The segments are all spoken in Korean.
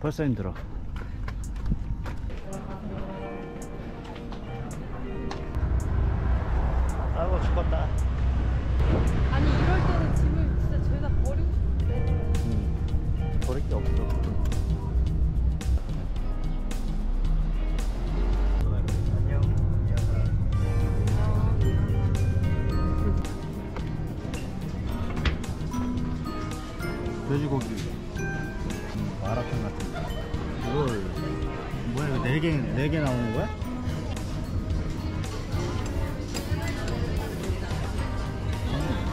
벌써 힘들어. 아이고 죽었다. 아니 이럴 때는 짐을 진짜 죄다 버리고 싶은데. 음, 버릴 게 없어. 안녕 돼지고기 4개, 4개 나오는 거야? 음,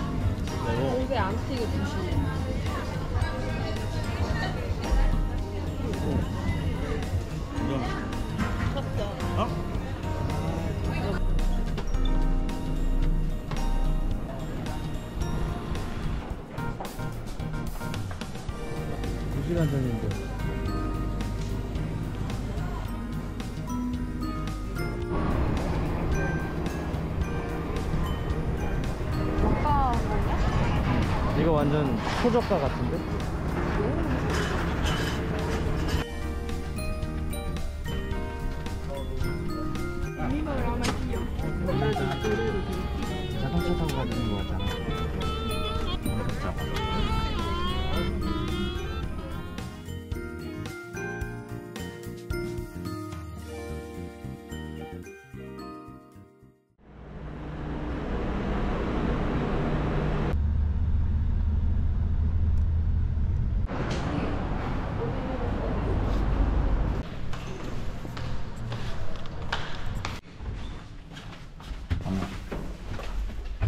어? 두 시간 전인데 초저가 같은데?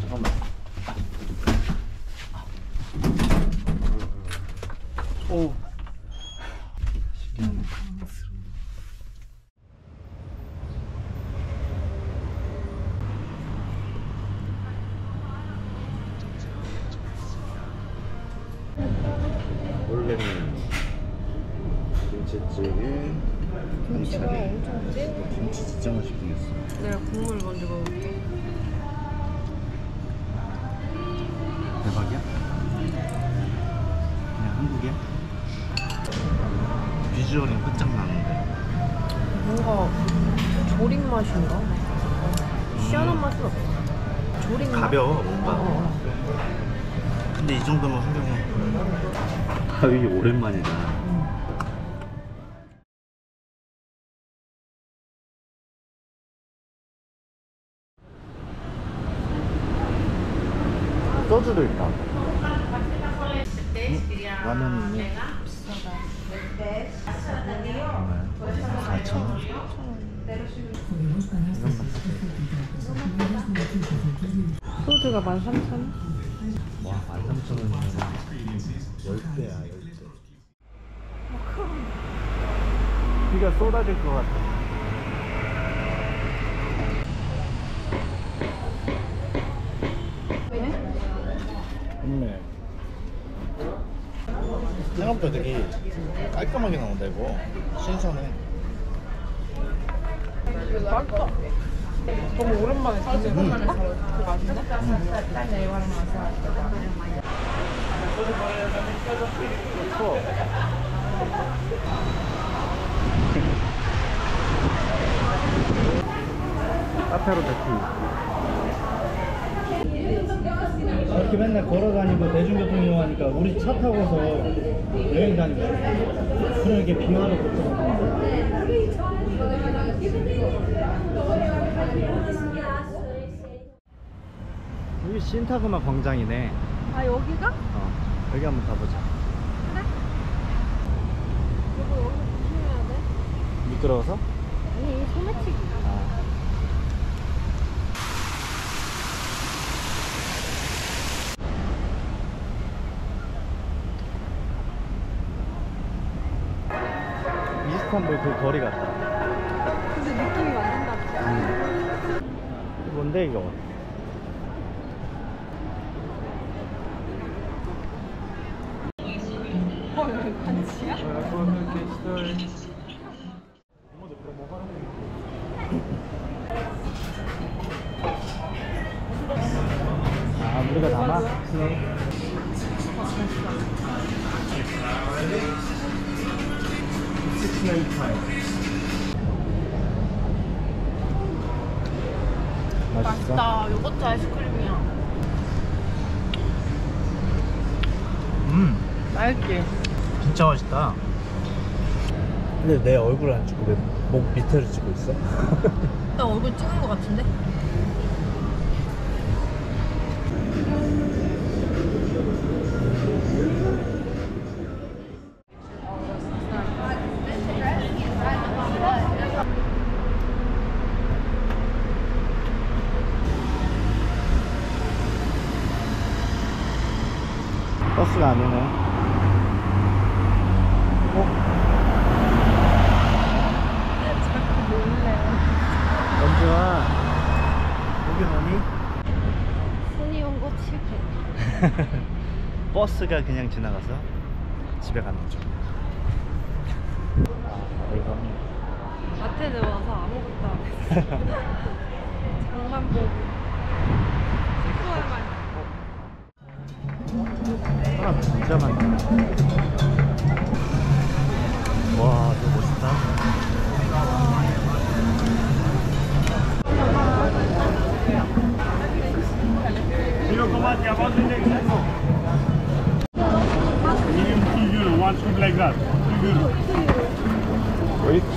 잠깐만 오 신기하네 원래는 김치찌개 김치가 한차례 엄청 쨍 김치 진짜 맛있게 생겼어 내가 국물 먼저 먹을게 비주얼이 끝장나는데 뭔가 조림 맛인가? 시원한 맛은 없어 조림 맛? 가벼워 뭔가 어. 근데 이 정도면 훌륭해 가위 오랜만이다 소주도 있다 응? 라면 있네 얼마야? 4,000원? 소주가 13,000원? 와 13,000원이면 10배야 10배. 비가 쏟아질 것 같아. 좋네. 생각보다 되게 깔끔하게 나온다 이거. 신선해 너무 오랜만에 진짜 음. 추워 카페로 대피 이렇게 맨날 걸어 다니고 대중교통 이용하니까 우리 차 타고서 여행 다니고. 그럼 이렇게 비와도 걱정 여기 신타그마 광장이네 아 여기가? 어 여기 한번 가보자 여보 여기 조심해야 돼 미끄러워서? 아니 소매치기 아. 이스탄불 그 거리 같다. 뭔데 이거? 헐 반지야? 아 우리가 담아? 맛있다. 요거트 아이스크림이야. 음 맛있지? 진짜 맛있다 근데 내 얼굴 안 찍고 내 목 밑에를 찍고 있어 나 얼굴 찍은 거 같은데? 버스가 아니네 어? 자꾸 놀래. 연주아 여기 뭐니? 손이 온거 치고. 버스가 그냥 지나가서 집에 가는 중 이거 마트에 들어와서 아무것도 안 했어. 장만 보고.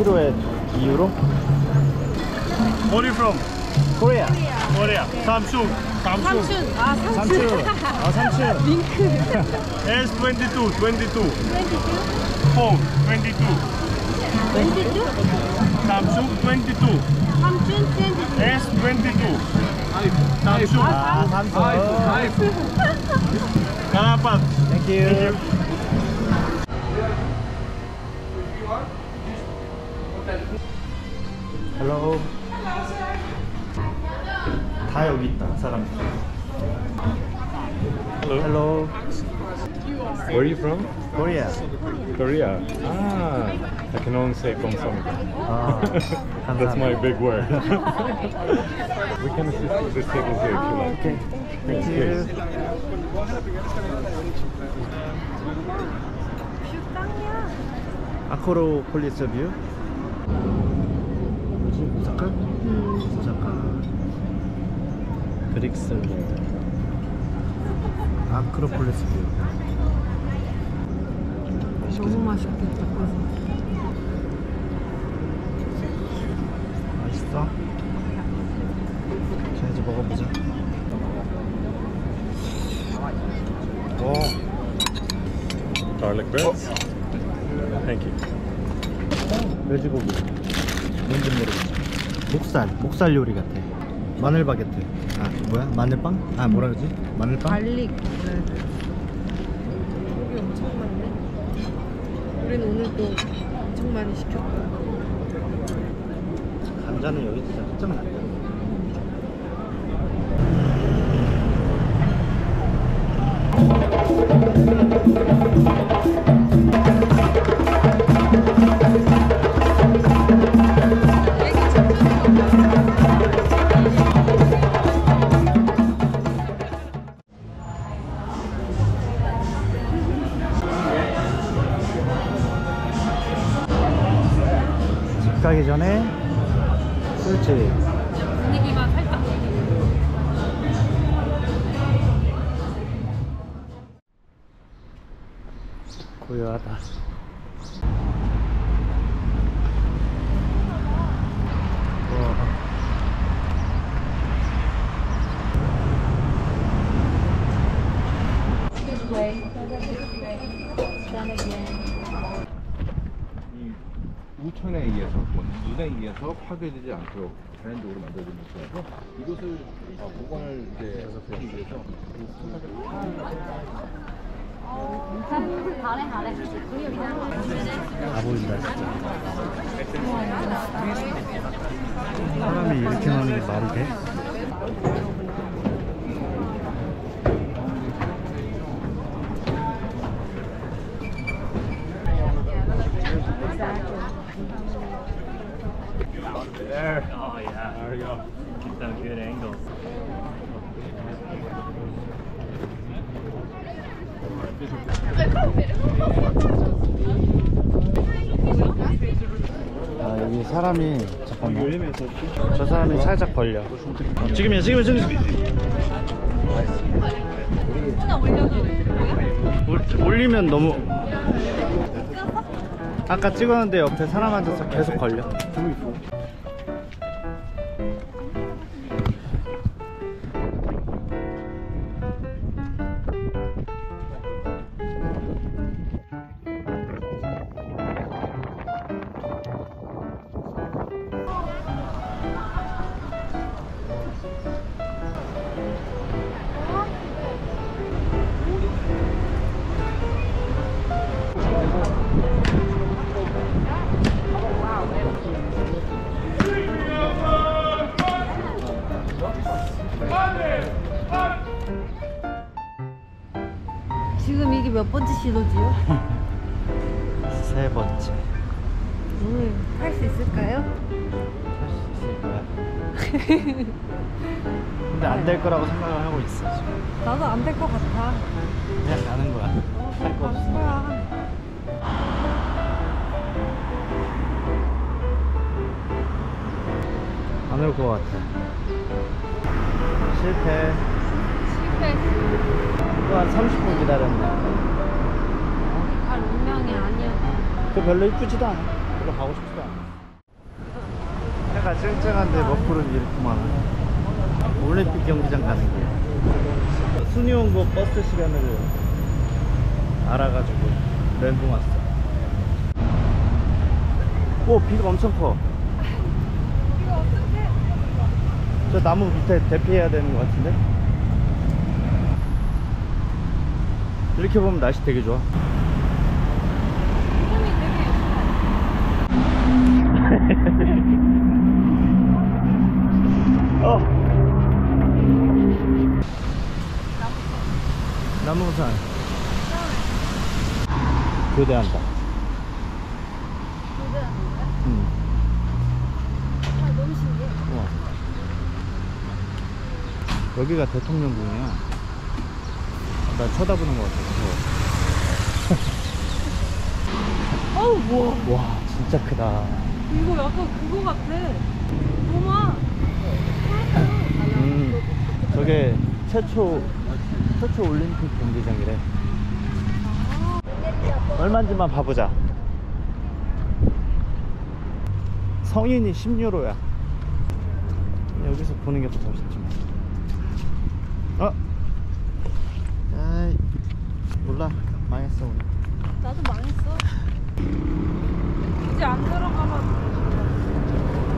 1kg에 2유로? Where are you from? 코리아 Korea. Samsung. Samsung. 삼촌. 아, 삼촌 아 삼촌 링크. S22, 22. Phone, 22. Samsung, 22. 삼촌 샌드. S22. Samsung. 아 삼촌 Karapat. 땡큐 헬로 다 여기 있다 사람들 Hello. 헬로 Where are you from? 코리아 Korea. Ah, I can only say Gongsamida. 아, That's my 감사합니다. big word. we can assist with this table here if you like. 오케이 Yes, 땡큐 please. 뷰 짱이야. 아코로 폴리스 뷰 뭐지? 오사카? 오사카 그릭슬랜드 아크로폴리스 뷰 너무 맛있겠다. 맛있어? 자 이제 먹어보자 오 Garlic breads. Thank you. 돼지고기 뭔지 모르겠어 목살 목살 요리 같아 마늘 바게트 아 뭐야 마늘빵? 아 뭐라 그러지? 마늘빵? Garlic. 여기 엄청 많네. 우리는 오늘 또 엄청 많이 시켰다. 감자는 여기 진짜 끝장 났다 집 가기 전에 술집 분위기만 살짝. 고요하다 와. 이 우천에 의해서 뭐 눈에 의해서 파괴되지 않도록 자연적으로 만들어진 곳이라서 이곳을 어, 보관을 이제 하기 위해서 다 보인다 진짜 사람이 이렇게 많은 게 말이 돼? There. Oh, yeah. There we go. Get some good angles. 이 사람이 잠깐만 저 사람이 살짝 어, 지금이야 지금이야 지금 올- 올리면 너무. 아까 찍었는데 옆에 사람 앉아서 계속 걸려 근데 안 될 거라고 생각을 하고 있어 지금 나도 안 될 것 같아. 그냥 가는 거야 할 거 없어 뭐야? 안 올 것 같아 실패 실패. 또 한 30분 기다렸네 갈 운명이 아니야. 그 별로 이쁘지도 않아 별로 가고 싶지도 않아 해가 쨍쨍한데 먹구름이 이렇게 많아 올림픽 경기장 가는 길 순이온고 버스 시간을 알아가지고 멘붕 왔어 오 비가 엄청 커 이거 어떡해? 저 나무 밑에 대피해야 되는 것 같은데? 이렇게 보면 날씨 되게 좋아. 나무산. 교대한다. 무대하는 거야? 응. 아, 너무 신기해. 우와. 여기가 대통령궁이야. 나 쳐다보는 것 같아. 어우, 뭐. 와, 진짜 크다. 이거 약간 그거 같아. 도마. 음, 저게 최초 최초 올림픽 경기장이래. 얼마인지만 봐보자. 성인이 10유로야. 여기서 보는 게 더 멋있지. 뭐. 어? 아이, 몰라. 망했어 오늘. 나도 망했어. 이제 안 들어가면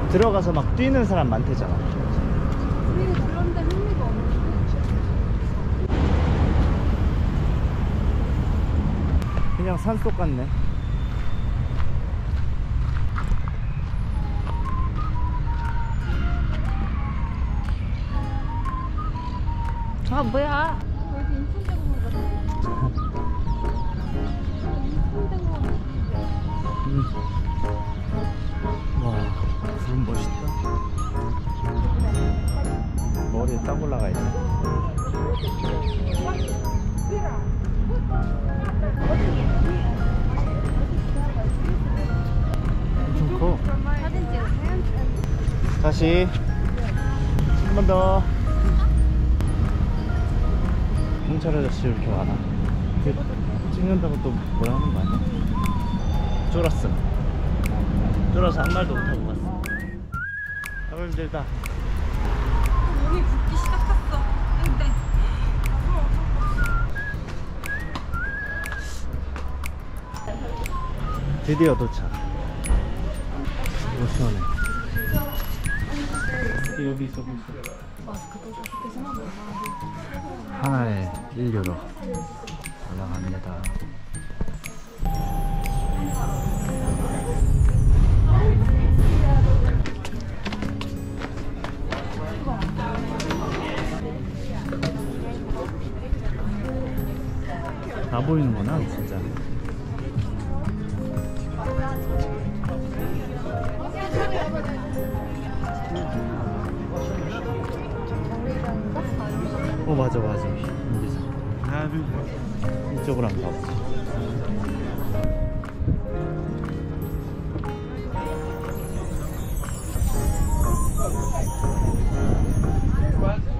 들어가서 막 뛰는 사람 많대잖아. 우리는 그런데 흥미가 없는데. 그냥 산속 같네. 아, 뭐야. 음. 와, 구름 멋있다. 머리에 딱 올라가 있네. 다시 한 번 더. 경찰 아저씨 이렇게 많아. 그 찍는다고 또 뭐라 하는 거 아니야? 쫄았어. 쫄아서 한 말도 못하고 갔어. 너무 힘들다. 몸이 붓기 시작했어. 근데 드디어 도착. 이거 시원해. 여기 있어, 여기 있어. 하나에 1유로 올라갑니다. 다 보이는구나, thôi What?